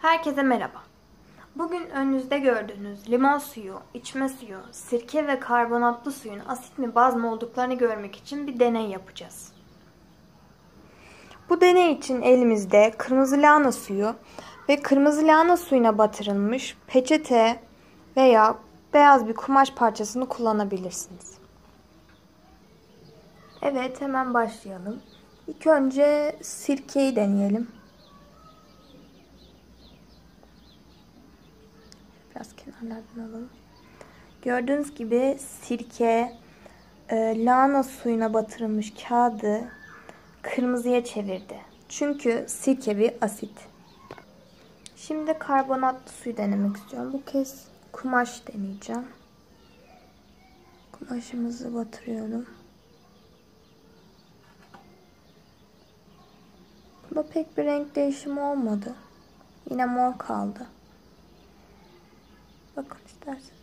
Herkese merhaba. Bugün önünüzde gördüğünüz limon suyu, içme suyu, sirke ve karbonatlı suyun asit mi baz mı olduklarını görmek için bir deney yapacağız. Bu deney için elimizde kırmızı lahana suyu ve kırmızı lahana suyuna batırılmış peçete veya beyaz bir kumaş parçasını kullanabilirsiniz. Evet hemen başlayalım. İlk önce sirkeyi deneyelim. Biraz kenarlardan alalım. Gördüğünüz gibi sirke e, lahana suyuna batırılmış kağıdı kırmızıya çevirdi. Çünkü sirke bir asit. Şimdi karbonatlı suyu denemek istiyorum. Bu kez kumaş deneyeceğim. Kumaşımızı batırıyorum. Bunda pek bir renk değişimi olmadı. Yine mor kaldı. Bakın isterseniz.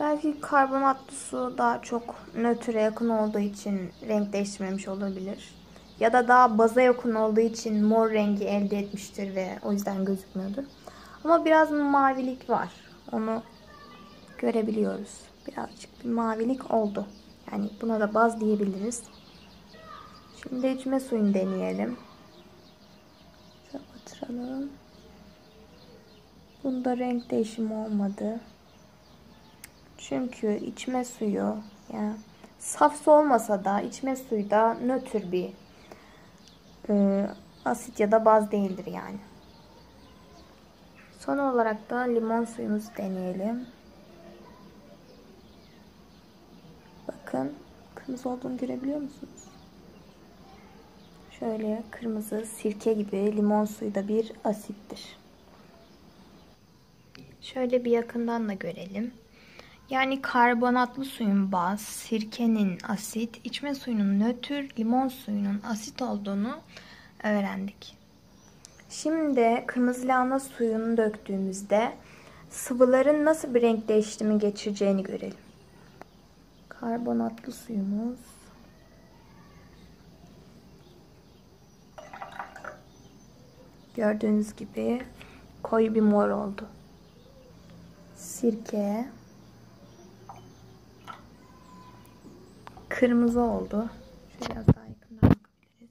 Belki karbonatlı su daha çok nötre yakın olduğu için renk değiştirmemiş olabilir. Ya da daha baza yakın olduğu için mor rengi elde etmiştir ve o yüzden gözükmüyordur. Ama biraz mavilik var. Onu görebiliyoruz. Birazcık bir mavilik oldu. Yani buna da baz diyebiliriz. Şimdi içme suyunu deneyelim. Şöyle batıralım. Bunda renk değişimi olmadı. Çünkü içme suyu yani saf su olmasa da içme suyu da nötr bir e, asit ya da baz değildir yani. Son olarak da limon suyumuzu deneyelim. Bakın kırmızı olduğunu görebiliyor musunuz? Şöyle kırmızı sirke gibi limon suyu da bir asittir. Şöyle bir yakından da görelim. Yani karbonatlı suyun baz, sirkenin asit, içme suyunun nötr, limon suyunun asit olduğunu öğrendik. Şimdi kırmızı lahana suyunu döktüğümüzde sıvıların nasıl bir renk değişimi geçireceğini görelim. Karbonatlı suyumuz. Gördüğünüz gibi koyu bir mor oldu. Sirke. Kırmızı oldu. Şöyle biraz daha yakından bakabiliriz.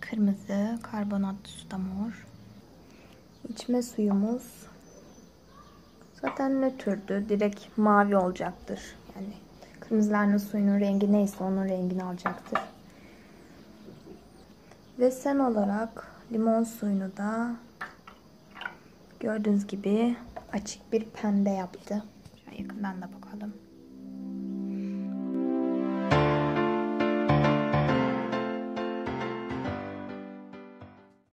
Kırmızı, karbonatlı su da mor. İçme suyumuz zaten nötrdü. Direkt mavi olacaktır. Yani kırmızılarının suyunun rengi neyse onun rengini alacaktır. Ve sen olarak limon suyunu da gördüğünüz gibi açık bir pembe yaptı. Şöyle yakından da bakalım.